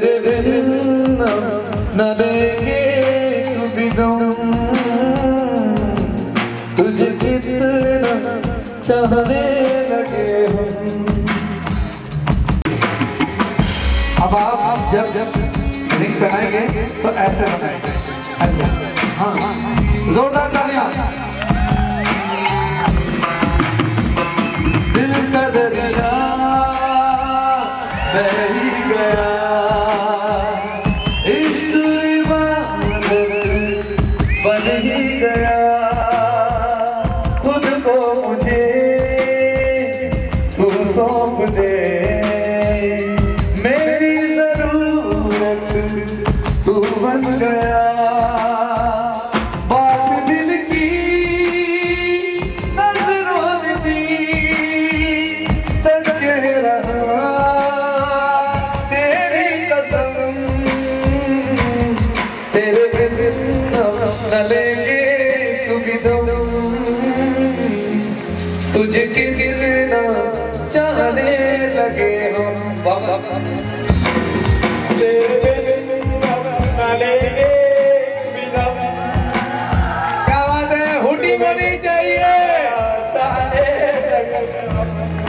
तेरे बिन न रहेंगे तुझे कितना चाहने लगे अब आप जब जब रिंग बनाएँगे तो ऐसे बनाएँगे। अच्छा। हाँ हाँ। सौंप दे मेरी ज़रूरत तू बन गया। बात दिल की नज़रों में सच कह रहा तेरी कसम, तेरे बिन न लेंगे तुझे कितना चाहने लगे हो। बाबा क्या बात है? हुडी बनी चाहिए। चाहने लगे